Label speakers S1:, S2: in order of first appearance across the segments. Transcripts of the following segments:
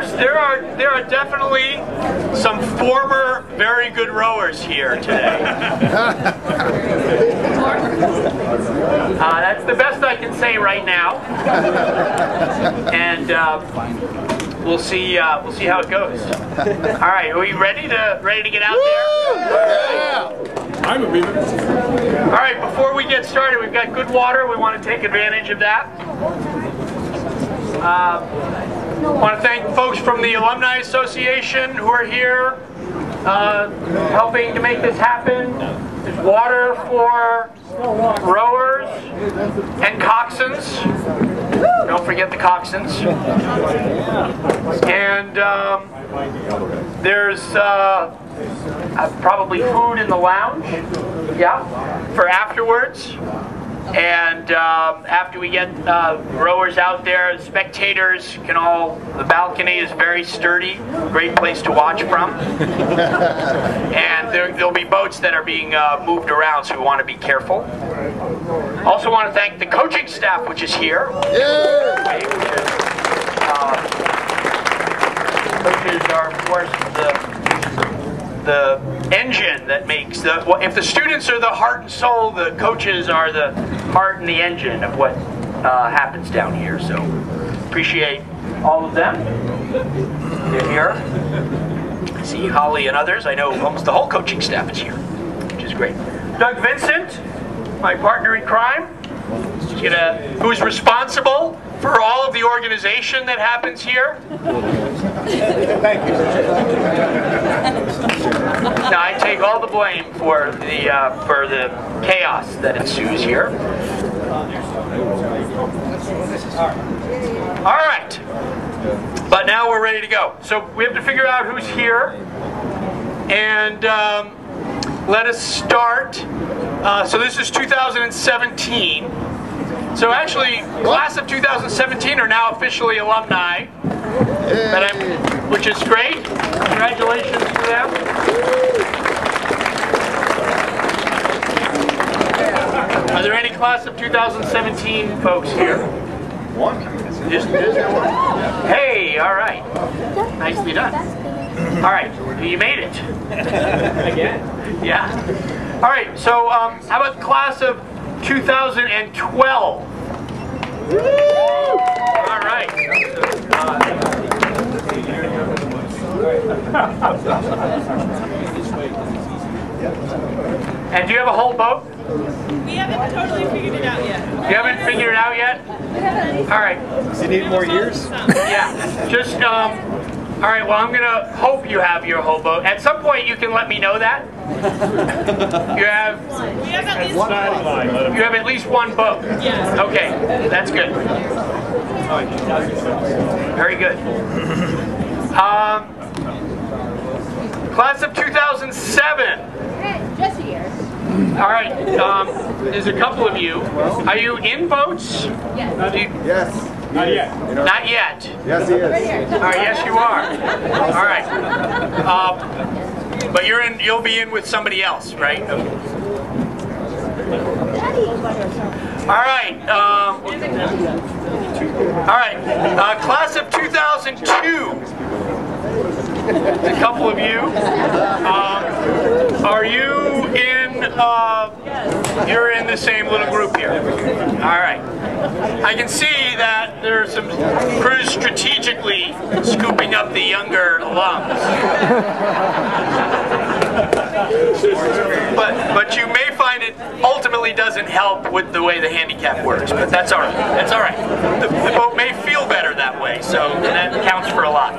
S1: rowers, there are there are definitely some former very good rowers here today. Uh, that's the best I can say right now. And uh, we'll see uh, we'll see how it goes. All right, are we ready to ready to get out there?
S2: I'm a beaver.
S1: All right, before we get started, we've got good water. We want to take advantage of that. Uh, want to thank folks from the Alumni Association who are here uh, helping to make this happen. There's water for rowers and coxswains. Don't forget the coxswains. And um, there's uh, uh, probably food in the lounge. Yeah, for afterwards. And um, after we get uh, rowers out there, spectators can all, the balcony is very sturdy, great place to watch from. and there, there'll be boats that are being uh, moved around, so we want to be careful. Also want to thank the coaching staff, which is here. Okay, which is, uh, coaches are, of course, the the engine that makes the well, if the students are the heart and soul the coaches are the heart and the engine of what uh, happens down here so appreciate all of them. They're here. I see holly and others. I know almost the whole coaching staff is here which is great. Doug vincent my partner in crime. Gonna, who's responsible for all of the organization that happens here.
S2: Thank you.
S1: Now I take all the blame for the uh, for the chaos that ensues here. All right, but now we're ready to go. So we have to figure out who's here, and um, let us start. Uh, so this is 2017. So actually, class of 2017 are now officially alumni, that I'm, which is great. Congratulations to them. Are there any class of 2017 folks here?
S2: One.
S1: Just, just one? Hey, all right. Nicely done. All right, you made it. Again? Yeah. All right, so um, how about class of 2012? All right. And do you have a whole boat?
S3: We haven't totally figured it out yet.
S1: You haven't figured it out yet? All right.
S2: Does he need more years?
S1: Yeah. Just um. All right. Well, I'm gonna hope you have your whole boat. At some point, you can let me know that. You have
S3: We have at least one.
S1: You have at least one boat.
S3: Yes.
S1: Okay, that's good. Very good. Um, class of 2007.
S4: Just a year.
S1: All right. Um, there's a couple of you. Are you in boats?
S4: Yes.
S1: Do you-
S2: Yes.
S5: Not yet.
S1: not yet.
S2: Yes, he is.
S1: All right. Yes, you are. All right. Um, but you're in. You'll be in with somebody else, right? All right. Um, all right. Uh, class of 2002. A couple of you. Um, are you in? Uh, you're in the same little group here. All right. I can see that there are some crews strategically scooping up the younger alums. But but you may find it ultimately doesn't help with the way the handicap works. But that's all right. That's all right. The, the boat may feel better that way, so that counts for a lot.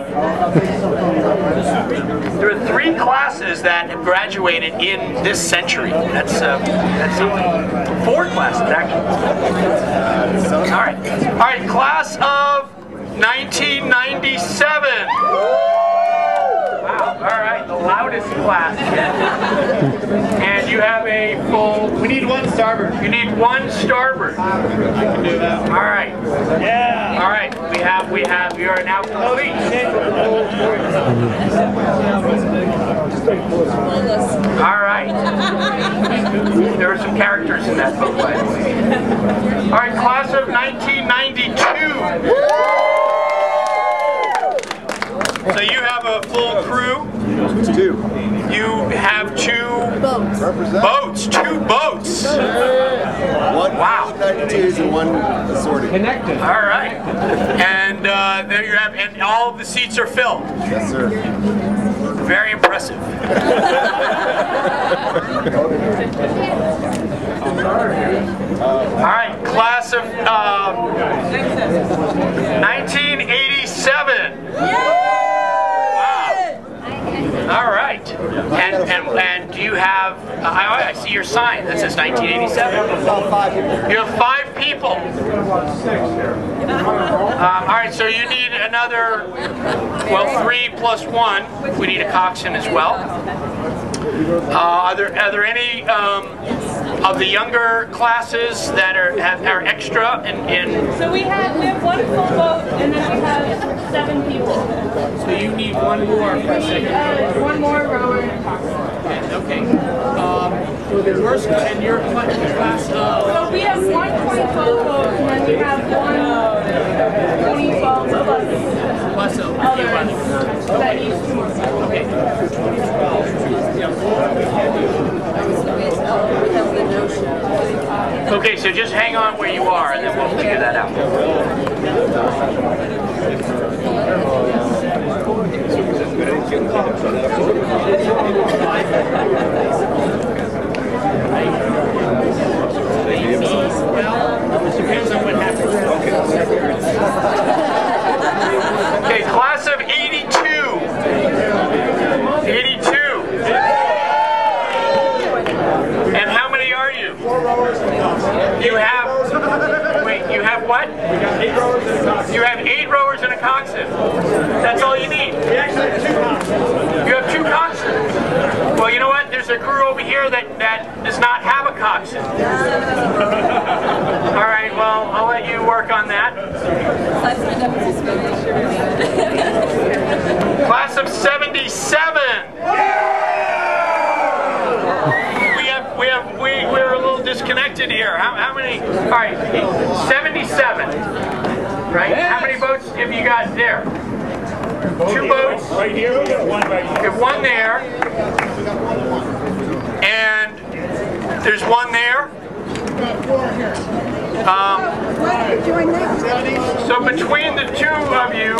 S1: There are three classes that have graduated in this century. That's uh, that's something. Four classes actually. All right. All right. Class of 1997. Wow. All right. The loudest class. And you have a full.
S2: We need one starboard.
S1: You need one starboard.
S2: I can do that.
S1: All right.
S2: Yeah.
S1: All right. We have. We have. You are now complete. All right. There are some characters in that book, by the way. All right, class of 1992. So you have a full crew.
S4: Two.
S1: You have two
S4: Represent.
S1: boats. Two boats.
S4: One
S1: Wow.
S4: 92s and one assorted.
S2: Connected.
S1: All right. And uh, there you have, and all of the seats are filled.
S4: Yes, sir.
S1: Very impressive. All right, class of uh, 1987. Wow. All right. And, and, and do you have, I, I see your sign that says 1987.
S4: About five people.
S1: You have five people. Um, all right, so you need another, well, three plus one. We need a coxswain as well. Uh, are there are there any um, of the younger classes that are have, are extra in, in?
S3: So we have we have one full boat and then we have seven people.
S1: So you need one more
S3: We need uh, one more rower and a coxswain.
S1: Okay. Um, where's and your class?
S3: So we have one 2012 boat and then we have one 2012 plus
S1: plus a
S3: others that each two more.
S1: Okay. Okay, so just hang on where you are, and then we'll figure that out. Depends on what happens. Okay, class of 82. 82. And how many are you? You have, wait, you have what? You have eight rowers and a coxswain. That's all you need. We actually have two coxswains. You have two coxswains. Well, you know what? There's a crew over here that, that does not have a coxswain. All right, well, I'll let you work on that. Class of 77. We have, we have, we, we're a little disconnected here. How, how many? All right, 77. Right? How many boats have you got there? Two boats.
S2: Right here, we got one right
S1: You have one there. And there's one there. Um, so between the two of you,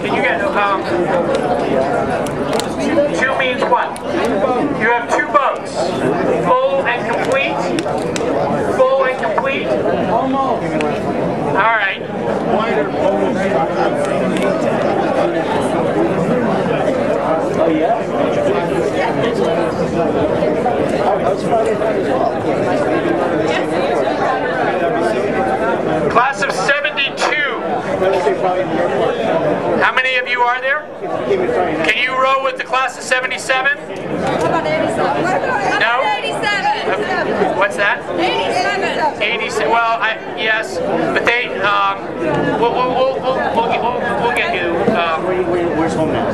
S1: can you get, um, two, two means what? You have two boats, full and complete, full and complete. All right. Class of 72. How many of you are there? Can you row with the class of 77?
S5: How about 87? What about
S1: No? What's that?
S5: 87.
S1: 87. Well, I, yes, but they, um, we'll, we'll, we'll, we'll, we'll, get, we'll, we'll get you. Um,
S4: Where's home now?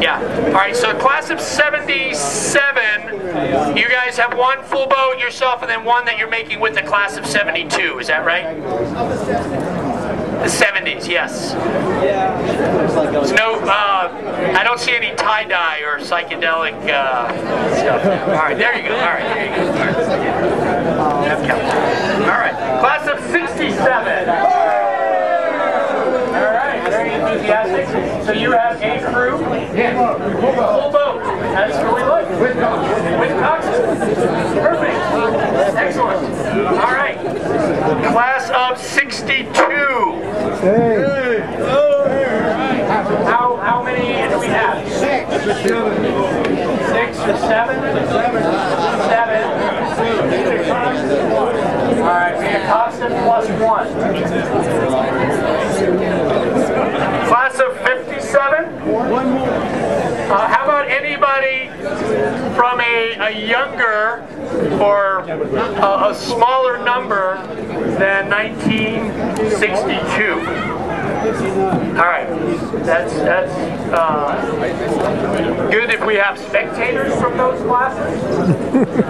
S1: Yeah. All right, so class of 77, you guys have one full boat yourself and then one that you're making with the class of 72. Is that right? The 70s, yes. There's no, uh, I don't see any tie-dye or psychedelic uh, stuff. All right, there you go. All right, there you go. All right, counts. All right, class of 67. All right, very enthusiastic. So you have a crew? Yeah. Full boat. That's what we like. With coxswain. With coxswain. Perfect. Excellent. All right. Class of 62. Hey. How, how many do we have? Six. Six or seven? Seven. Seven. All right, we have Coxswain plus one. Class of 57? One more. Uh, how about anybody from a, a younger or a, a smaller number than 1962? All right, that's that's uh, good if we have spectators from those classes.